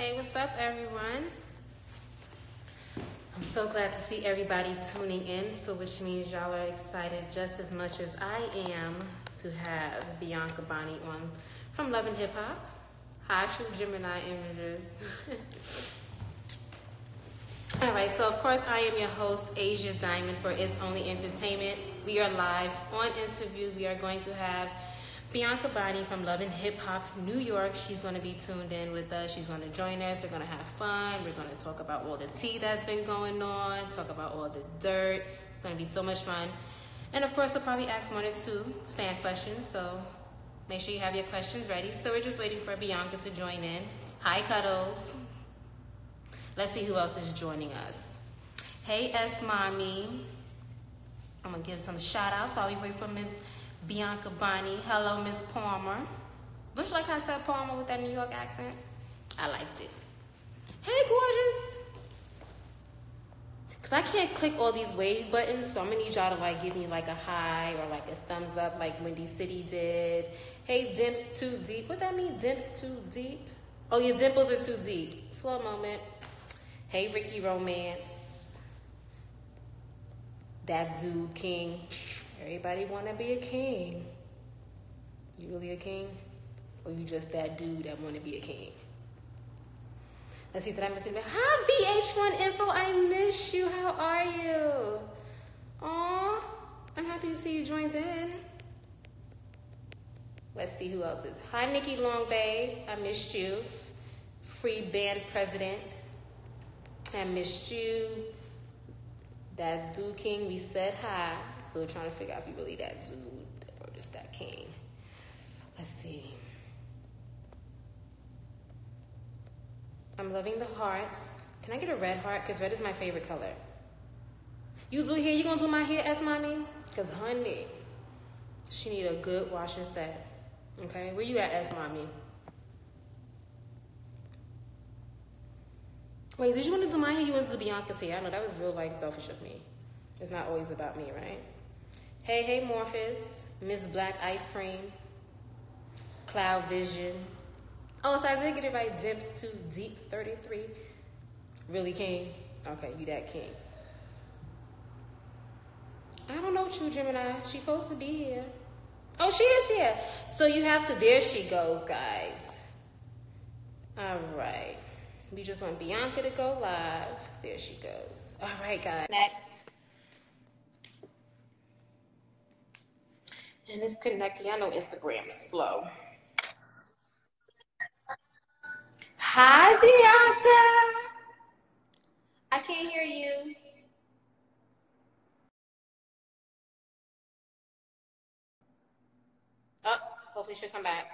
Hey, what's up, everyone? I'm so glad to see everybody tuning in, so which means y'all are excited just as much as I am to have Bianca Bonnie on from Love and Hip Hop. Hi, True Gemini Images. All right, so of course I am your host, Asia Diamond for It's Only Entertainment. We are live on InstaView. We are going to have Bianca Bonnie from Love and Hip Hop New York. She's going to be tuned in with us. She's going to join us. We're going to have fun. We're going to talk about all the tea that's been going on, talk about all the dirt. It's going to be so much fun. And of course, we'll probably ask one or two fan questions. So make sure you have your questions ready. So we're just waiting for Bianca to join in. Hi, Cuddles. Let's see who else is joining us. Hey, S Mommy. I'm going to give some shout outs while we wait for Miss Bianca Bonnie. Hello, Miss Palmer. Don't you like how I said Palmer with that New York accent? I liked it. Hey, gorgeous. Cause I can't click all these wave buttons, so I'm gonna need y'all to like give me like a high or like a thumbs up, like Windy City did. Hey, dimps too deep. What that mean? Dimps too deep? Oh, your dimples are too deep. Slow moment. Hey, Ricky Romance. That dude King. Everybody want to be a king. You really a king? Or you just that dude that want to be a king? Let's see, did I miss anything? Hi, VH1 Info. I miss you. How are you? Aw, I'm happy to see you joined in. Let's see who else is. Hi, Nikki Long Bay. I missed you. Free band president. I missed you. That dude king, we said hi. Still trying to figure out if you really that dude or just that king. Let's see. I'm loving the hearts. Can I get a red heart? Because red is my favorite color. You do hair? You gonna do my hair, S mommy? Because honey, she need a good wash and set. Okay, where you at, S mommy? Wait, did you want to do my hair? You want to do Bianca's hair? I know that was real life selfish of me. It's not always about me, right? Hey, hey, Morpheus, Miss Black Ice Cream, Cloud Vision. Oh, so I did get it right. Dimps to Deep 33. Really, King? Okay, you that King. I don't know, True Gemini. She supposed to be here. Oh, she is here. So you have to, there she goes, guys. All right. We just want Bianca to go live. There she goes. All right, guys. Next. And it's connecting. I know Instagram's slow. Hi, Bianca. I can't hear you. Oh, hopefully she'll come back.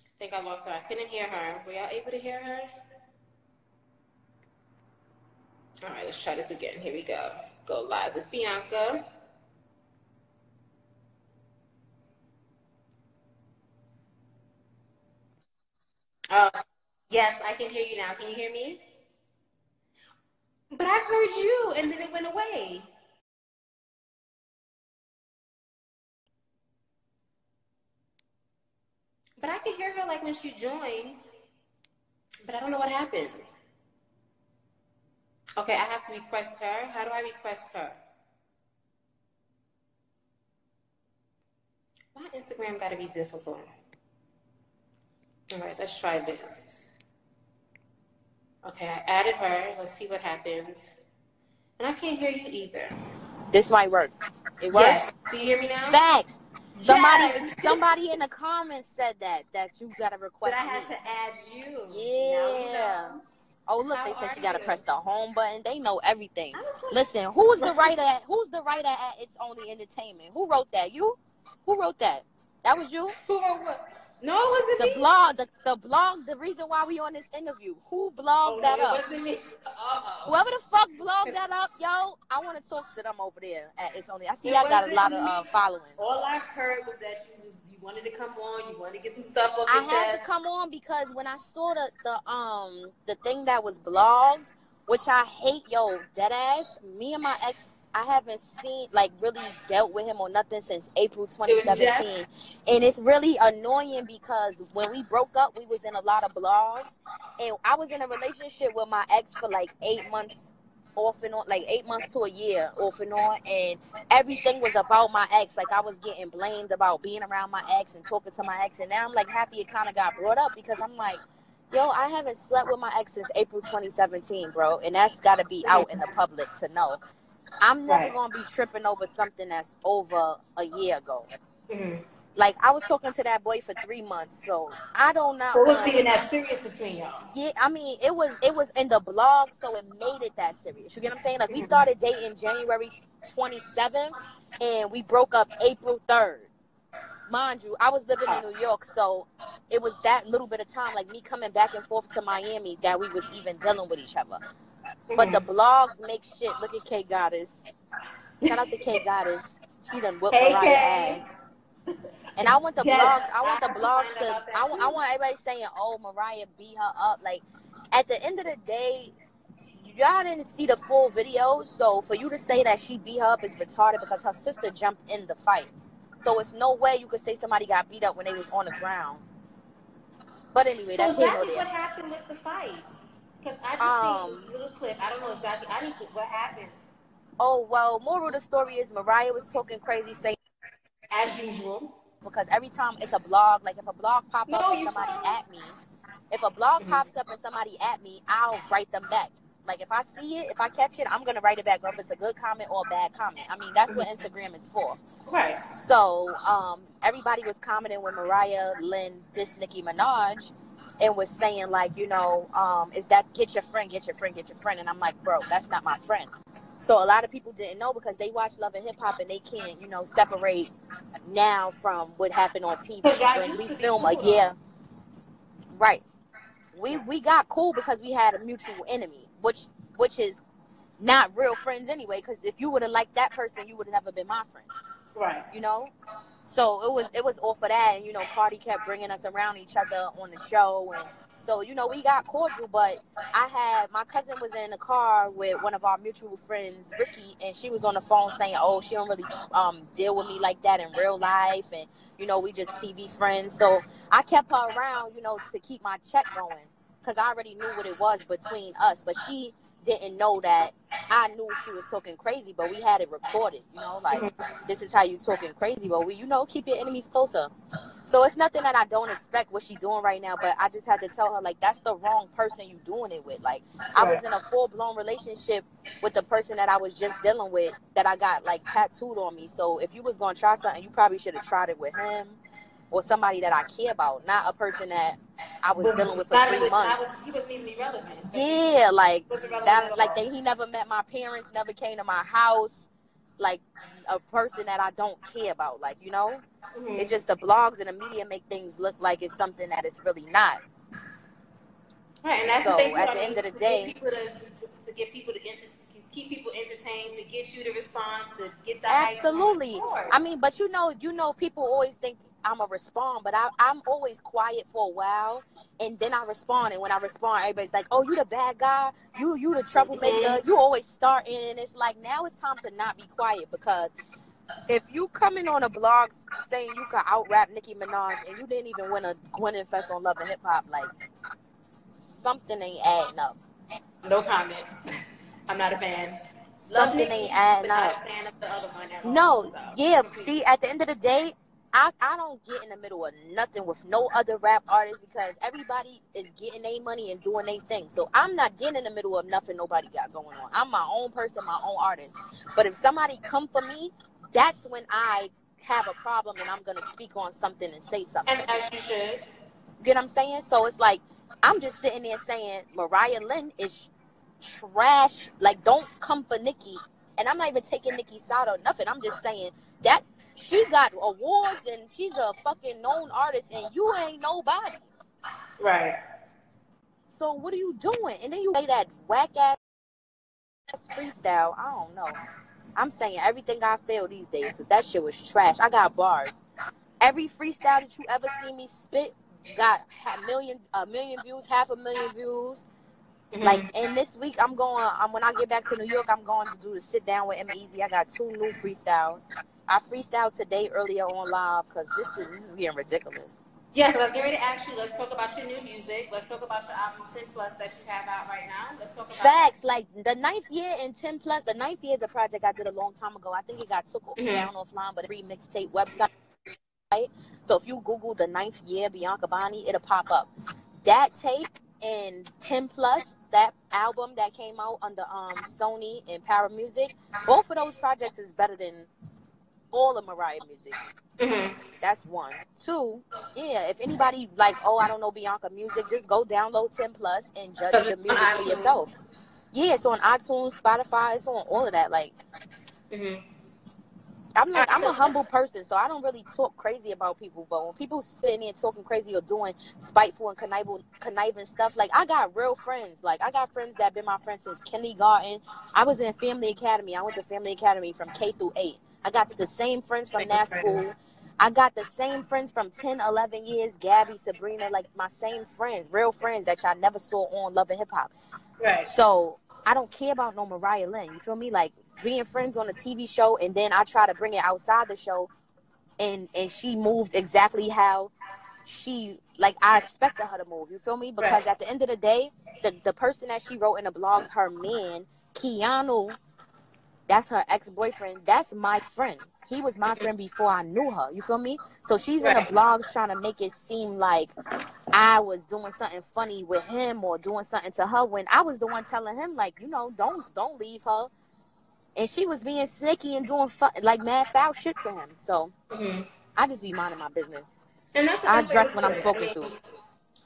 I think I lost her. I couldn't hear her. Were y'all able to hear her? All right, let's try this again. Here we go. Go live with Bianca. Uh, yes, I can hear you now. Can you hear me? But I heard you, and then it went away. But I can hear her like when she joins, but I don't know what happens. Okay, I have to request her. How do I request her? Why Instagram got to be difficult? All right, let's try this. Okay, I added her. Let's see what happens. And I can't hear you either. This might work. It works. Yes. Do you hear me now? Facts. Somebody, Yes. somebody in the comments said that that you gotta request. But I had to add you. Now you Yeah. know. Oh look, How they said she gotta press the home button. They know everything. I don't know. Listen, who's the writer? At, who's the writer at It's Only Entertainment? Who wrote that? You? Who wrote that? That was you. Who wrote what? No, it wasn't The me. blog, the, the blog, the reason why we on this interview. Who Oh, blogged no, that it up? wasn't me. Uh-oh. Whoever the fuck blogged that up, yo, I want to talk to them over there at It's Only. I see It y'all got a lot of uh, following. All I heard was that you just you wanted to come on, you wanted to get some stuff off I had to come on because when I saw the the um the thing that was blogged, which I hate, yo, dead ass. Me and my ex, I haven't seen like really dealt with him or nothing since April 2017, and it's really annoying because when we broke up, we was in a lot of blogs, and I was in a relationship with my ex for like eight months off and on, like eight months to a year off and on, and everything was about my ex. Like I was getting blamed about being around my ex and talking to my ex, and now I'm like happy it kind of got brought up because I'm like, yo, I haven't slept with my ex since April 2017, bro, and that's got to be out in the public to know. I'm never right. gonna be tripping over something that's over a year ago. Mm-hmm. Like I was talking to that boy for three months, so I don't know. So it was even that serious between y'all. Yeah, I mean it was it was in the blog, so it made it that serious. You get what I'm saying? Like we mm-hmm. started dating January 27th, and we broke up April 3rd. Mind you, I was living in New York, so it was that little bit of time, like me coming back and forth to Miami, that we was even dealing with each other. But the mm-hmm. blogs make shit. Look at K Goddess. Shout out to K Goddess. She done whipped hey, Mariah ass. And I want the yes, blogs. I want the blogs to. I want, I want everybody saying, "Oh, Mariah beat her up." Like, at the end of the day, y'all didn't see the full video. So for you to say that she beat her up is retarded because her sister jumped in the fight. So it's no way you could say somebody got beat up when they was on the ground. But anyway, so that's exactly what happened with the fight. Because I just um, seen a little clip. I don't know exactly. I need to. What happened? Oh well, moral of the story is Mariah was talking crazy, saying as usual. Because every time it's a blog, like if a blog pop no, up and somebody at me, if a blog mm-hmm. pops up and somebody at me, I'll write them back. Like if I see it, if I catch it, I'm gonna write it back, whether it's a good comment or a bad comment. I mean, that's what. Instagram is for. Right. So um, everybody was commenting when Mariah Lynn dissed Nicki Minaj and was saying like, you know, um, is that get your friend, get your friend, get your friend, and I'm like, bro, that's not my friend. So a lot of people didn't know because they watch Love and Hip Hop and they can't, you know, separate now from what happened on TV when we film a year. Right. We we got cool because we had a mutual enemy, which which is not real friends anyway. Because if you would have liked that person, you would have never been my friend. Right. You know. So it was it was all for that, and you know, Cardi kept bringing us around each other on the show, and so you know we got cordial. But I had my cousin was in the car with one of our mutual friends, Ricky, and she was on the phone saying, "Oh, she don't really um, deal with me like that in real life, and you know we just TV friends." So I kept her around, you know, to keep my check going because I already knew what it was between us. But she didn't know that I knew she was talking crazy, but we had it recorded, you know, like mm-hmm. this is how you talking crazy, but we, you know, keep your enemies closer. So it's nothing that I don't expect what she's doing right now, but I just had to tell her like that's the wrong person you doing it with. Like I was in a full blown relationship with the person that I was just dealing with that I got like tattooed on me. So if you was gonna try something, you probably should have tried it with him or somebody that I care about, not a person that I was dealing with for three was, months. Was, he wasn't even irrelevant. Yeah, like that. Like they, he never met my parents, never came to my house. Like a person that I don't care about. Like you know, mm-hmm. it's just the blogs and the media make things look like it's something that it's really not. Right, and that's so what at the end of the day, to, to, to get people to enter, keep people entertained, to get you to respond, to get the absolutely. I mean, but you know, you know, people always think I'm a respond, but I, I'm always quiet for a while, and then I respond. And when I respond, everybody's like, "Oh, you the bad guy? You you the troublemaker? You always starting." And it's like now it's time to not be quiet because if you coming on a blog saying you can out rap Nicki Minaj and you didn't even win a Gwen Fest on Love and Hip Hop, like something ain't adding up. No comment. I'm not a fan. Something ain't adding up. No, yeah. See, at the end of the day, I, I don't get in the middle of nothing with no other rap artists because everybody is getting their money and doing their thing. So I'm not getting in the middle of nothing nobody got going on. I'm my own person, my own artist. But if somebody come for me, that's when I have a problem and I'm gonna speak on something and say something. And as you should. You get what I'm saying? So it's like I'm just sitting there saying Mariah Lynn is trash. Like don't come for Nicki. And I'm not even taking Nicki's side or nothing. I'm just saying that she got awards and she's a fucking known artist and you ain't nobody. Right. So what are you doing? And then you play that whack ass freestyle. I don't know. I'm saying everything I feel these days because that shit was trash. I got bars. Every freestyle that you ever see me spit got a million, a million views, half a million views. Mm-hmm. Like, and this week I'm going. Um, when I get back to New York, I'm going to do the sit down with M Easy. I got two new freestyles. I freestyled today earlier on live because this is this is getting ridiculous. Yeah, let's get ready to ask you. Let's talk about your new music. Let's talk about your album 10 Plus that you have out right now. Let's talk about Facts. Like the ninth year and 10 Plus, the ninth year is a project I did a long time ago. I think it got took mm-hmm. down offline, but a free mixtape website. So if you Google the ninth year Bianca Bonnie, it'll pop up. That tape and 10 Plus, that album that came out under um Sony and power Music, both of those projects is better than all of Mariah music. Mm-hmm. That's one. Two, yeah, if anybody like, oh, I don't know Bianca music, just go download 10 Plus and judge the music for yourself. Yeah, it's on iTunes, Spotify, it's on all of that. Like, mm-hmm. I'm like, I'm a humble person, so I don't really talk crazy about people. But when people sitting there talking crazy or doing spiteful and conniving, conniving stuff, like I got real friends. Like I got friends that been my friends since kindergarten. I was in Family Academy. I went to Family Academy from K through eight. I got the same friends from that school. I got the same friends from 10, 11 years, Gabby, Sabrina, like my same friends, real friends that y'all never saw on Love and Hip Hop. Right. So I don't care about no Mariah Lynn. You feel me? Like being friends on a TV show, and then I try to bring it outside the show, and and she moved exactly how she like I expected her to move. You feel me? Because right. at the end of the day, the the person that she wrote in the blog, her man, Keanu, that's her ex boyfriend. That's my friend. He was my friend before I knew her. You feel me? So she's right. in the blogs trying to make it seem like I was doing something funny with him or doing something to her when I was the one telling him like, you know, don't don't leave her. And she was being sneaky and doing fu- like mad foul shit to him. So mm-hmm. I just be minding my business. And that's I dress when I'm spoken I mean, to.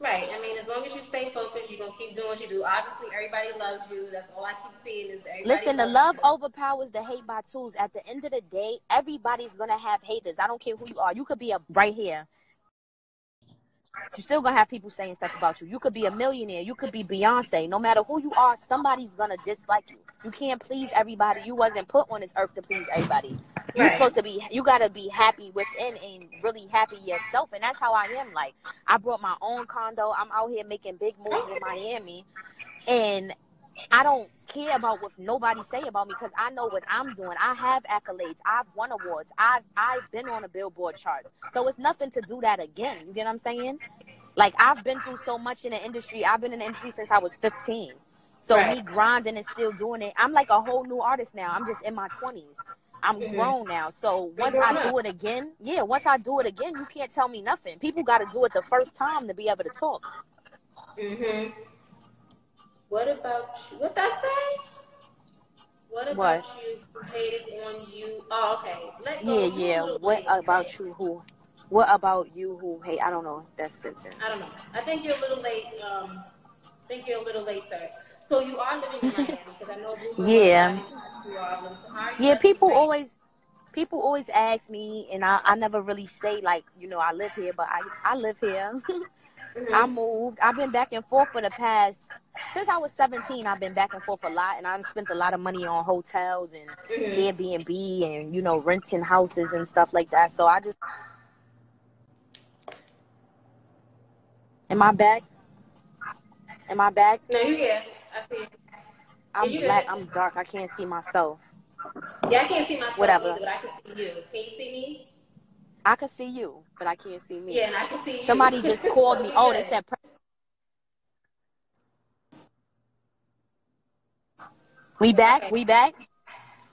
Right. I mean, as long as you stay focused, you're gonna keep doing what you do. Obviously, everybody loves you. That's all I keep seeing is everybody. Listen, the love you. overpowers the hate by twos. At the end of the day, everybody's gonna have haters. I don't care who you are. You could be a right here. You're still gonna have people saying stuff about you. You could be a millionaire. You could be Beyonce. No matter who you are, somebody's gonna dislike you. You can't please everybody. You wasn't put on this earth to please everybody. You're right. supposed to be. You gotta be happy within and really happy yourself. And that's how I am. Like I brought my own condo. I'm out here making big moves in Miami, and I don't care about what nobody say about me because I know what I'm doing. I have accolades. I've won awards. I've I've been on a Billboard chart. So it's nothing to do that again. You get what I'm saying? Like I've been through so much in the industry. I've been in the industry since I was 15. So right. me grinding and still doing it, I'm like a whole new artist now. I'm just in my 20s. I'm mm-hmm. grown now. So once I do it again, yeah, once I do it again, you can't tell me nothing. People got to do it the first time to be able to talk. Mhm. What about you? What that say? What about what? you who hated on you? Oh, okay. Let go. Yeah, yeah. What about you who? What about you who hate? I don't know. That's sentence. I don't know. I think you're a little late. Um, I think you're a little late, sir. So you are living in Miami because I know. yeah. yeah. People always people always ask me, and I, I never really say like you know I live here, but I I live here. mm-hmm. I moved. I've been back and forth for the past since I was 17. I've been back and forth a lot, and I've spent a lot of money on hotels and mm-hmm. Airbnb and you know renting houses and stuff like that. So I just am I back? Am I back? No, you yeah. I'm yeah, black. I'm dark. I can't see myself. Yeah, I can't see myself Whatever. Either, but I can see you. Can you see me? I can see you, but I can't see me. Yeah, and I can see you. Somebody just called me. Oh, they said. Press. We back? Okay. We back?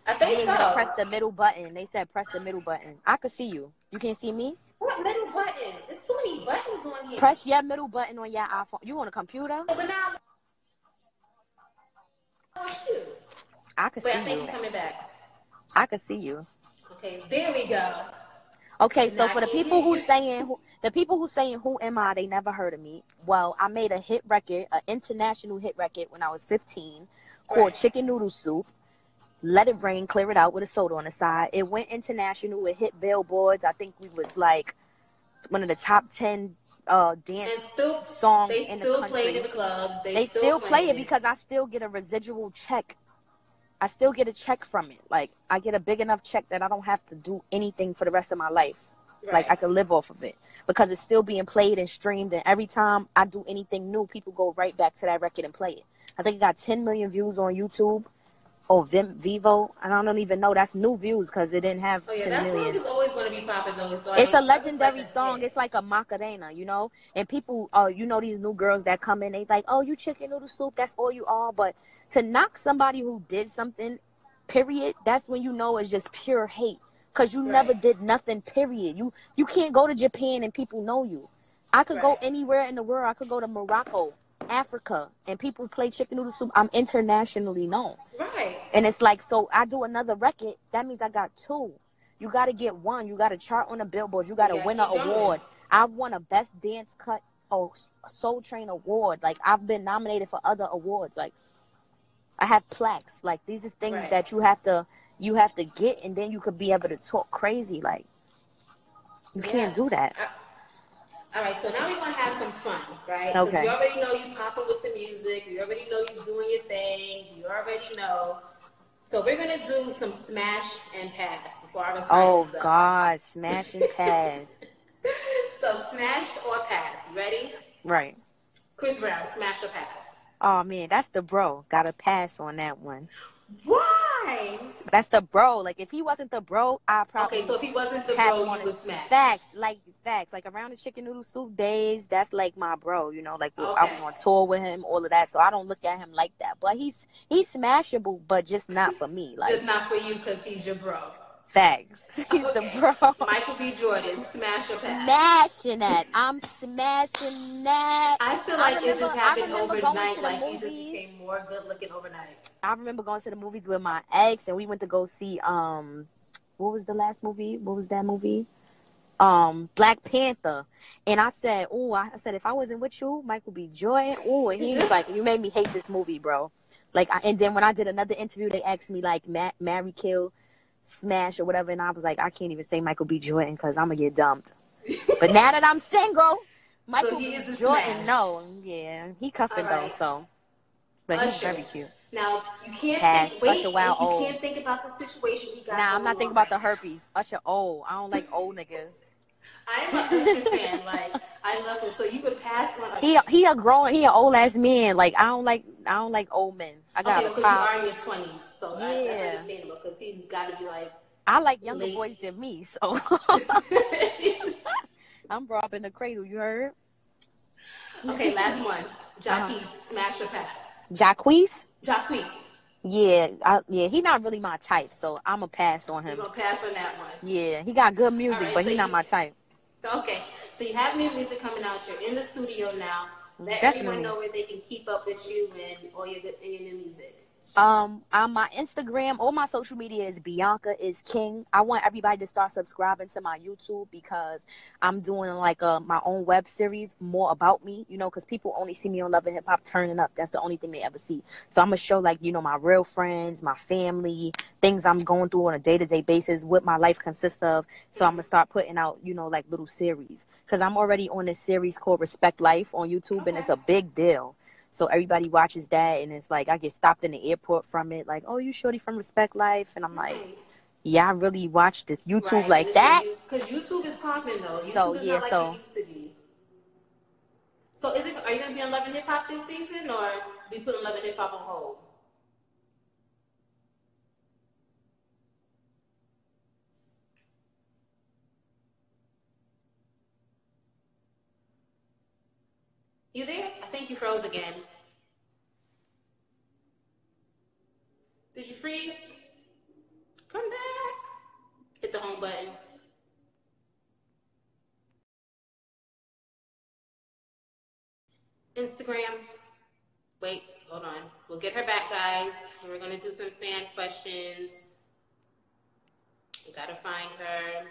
I think they so. press the middle button. They said press the middle button. I can see you. You can't see me? What middle button? There's too many buttons on here. Press your middle button on your iPhone. You on a computer? But now I can see I think you. coming back. I can see you. Okay, there we go. Okay, so for the people who saying who, the people who saying who am I? They never heard of me. Well, I made a hit record, an international hit record when I was 15, called right. Chicken Noodle Soup. Let it rain, clear it out with a soda on the side. It went international. It hit billboards. I think we was like one of the top 10 uh dance still, songs in the country. play it in the clubs. They, they still, still play it because I still get a residual check. I still get a check from it. Like I get a big enough check that I don't have to do anything for the rest of my life. Right. Like I can live off of it because it's still being played and streamed. And every time I do anything new, people go right back to that record and play it. I think it got 10 million views on YouTube or Vim, Vevo. And I don't even know. That's new views because it didn't have Oh yeah, 10 that million. song is always going to be popping though. Like, It's a legendary like song. It's like a Macarena, you know. And people, uh, you know, these new girls that come in, they like, oh, you chicken noodle soup. That's all you are. But to knock somebody who did something, period, that's when you know it's just pure hate. Cause you never did nothing. Period. You you can't go to Japan and people know you. I could go anywhere in the world. I could go to Morocco, Africa, and people play chicken noodle soup. I'm internationally known. Right. And it's like, so I do another record. That means I got two. You got to get one. You got to chart on the billboards. You got to Yeah, win an award. I've won a best dance cut oh, or Soul Train award. Like I've been nominated for other awards. Like I have plaques. Like these are things Right. that you have to you have to get, and then you could be able to talk crazy. Like you can't do that. All right, so now we're gonna have some fun, right? Okay. We already know you popping with the music. You already know you doing your thing. You already know. So we're gonna do some smash and pass before I retire. Oh. God, smash and pass. So smash or pass. You ready? right. Chris Brown, smash or pass. Oh man, that's the bro. Got a pass on that one. Why? That's the bro. Like if he wasn't the bro, I probably Okay, so if he wasn't the bro, you would smash. Facts, like facts, like around the chicken noodle soup days. That's like my bro, you know. Like I was on tour with him, all of that. So I don't look at him like that. But he's he's smashable, but just not for me. Like Just not for you because he's your bro. Facts, he's Okay. the bro. Michael B. Jordan, smash or pass. Smashing that. I'm smashing that. I feel I like it just happened overnight. Like he just became more good looking overnight. I remember going to the movies with my ex, and we went to go see um, what was the last movie? What was that movie? Um, Black Panther. And I said, oh, I said if I wasn't with you, Michael B. Jordan. Oh, and he was like, you made me hate this movie, bro. Like, I, and then when I did another interview, they asked me like, Ma- marry, kill, smash, or whatever, and I was like, I can't even say Michael B. Jordan because I'm gonna get dumped. but now that I'm single, Michael he B. is the Jordan, smash. no, yeah, he cuffing right. though, so. But he's very cute. Now you can't Pass. think. Wait, Usher Wild you old. can't think about the situation he got. Nah, I'm not thinking about the right now. herpes. Usher old. I don't like old niggas. I am a Usher fan. Like I love him. So you would pass on. He he a grown he an old ass man. Like I don't like I don't like old men. I got okay, because you are in your twenties, so Yeah. that's understandable. Because he's got to be like. I like younger Late. boys than me, so I'm brought in the cradle. You heard? okay, last one. Uh-huh. Smash or pass. Jacquees? Jacquees, Yeah, I, yeah. He not really my type, so I'm a pass on you're him. gonna pass on that one. Yeah, he got good music, Alright, but so he not my type. Okay, so you have new music coming out. You're in the studio now. Let Definitely. everyone know where they can keep up with you and all your good and your new music. Um, on my Instagram, all my social media is Bianca is King. I want everybody to start subscribing to my YouTube because I'm doing like a, my own web series more about me, you know, because people only see me on Love and Hip Hop turning up. That's the only thing they ever see. So I'm gonna show like you know my real friends, my family, things I'm going through on a day to day basis, what my life consists of. So I'm gonna start putting out you know like little series because I'm already on this series called Respect Life on YouTube, and it's a big deal. So everybody watches that, and it's like I get stopped in the airport from it, like, "Oh, you shorty from Respect Life," and I'm like. "Yeah, I really watch this YouTube Right, like that." Because YouTube is popping though. YouTube So, is yeah, like so- it used to be. So is it? Are you gonna be on Love and Hip Hop this season, or be putting Love and Hip Hop on hold? You there? I think you froze again. Did you freeze? Come back. Hit the home button. Instagram. Wait, hold on. We'll get her back, guys. We're gonna do some fan questions. We gotta find her.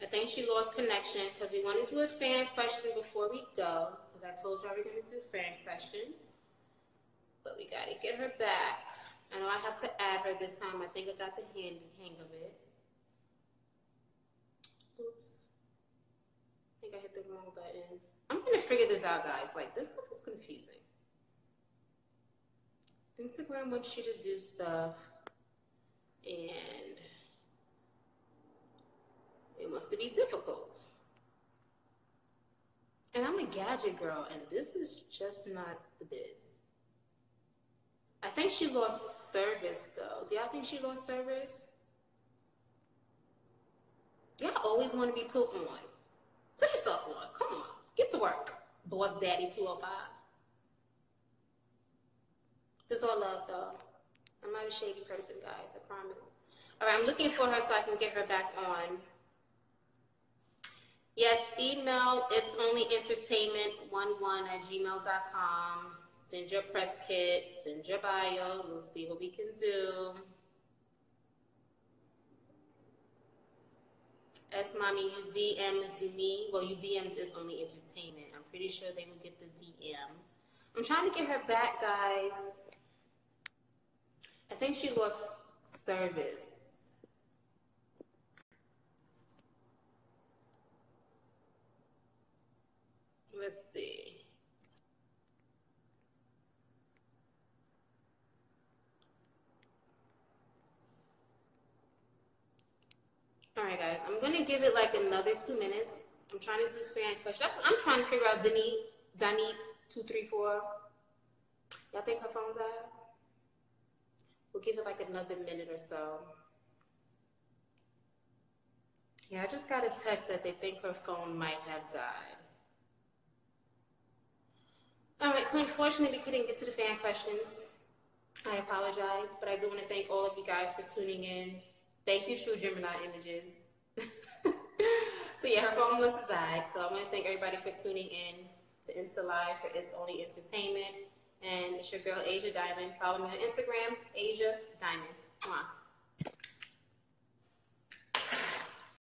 I think she lost connection because we want to do a fan question before we go. Because I told we we're gonna do fan questions. But we gotta get her back. I know I have to add her this time. I think I got the hang, hang of it. Oops. I think I hit the wrong button. I'm gonna figure this out, guys. Like this stuff is confusing. Instagram wants you to do stuff, and it wants to be difficult. And I'm a gadget girl, and this is just not the biz. I think she lost service though. Do y'all think she lost service? Y'all always want to be put on. Put yourself on. Come on. Get to work. Boss Daddy 205. It's all love though. I'm not a shady person, guys, I promise. Alright, I'm looking for her so I can get her back on. Yes, email it's only entertainment11 at gmail.com. Send your press kit, send your bio. We'll see what we can do. S mommy, you DM'd me. Well, you DM'd is only entertainment. I'm pretty sure they will get the DM. I'm trying to get her back, guys. I think she lost service. Let's see. All right, guys. I'm gonna give it like another two minutes. I'm trying to do fan questions. That's what I'm trying to figure out. Dani, Dani, two three four. Y'all think her phone's out? We'll give it like another minute or so. Yeah, I just got a text that they think her phone might have died. All right, so unfortunately, we couldn't get to the fan questions. I apologize, but I do want to thank all of you guys for tuning in. Thank you, True Gemini Images. so yeah, her phone must have died. So I want to thank everybody for tuning in to Insta Live for It's Only Entertainment. And it's your girl, Asia Diamond. Follow me on Instagram, Asia Diamond. Mwah.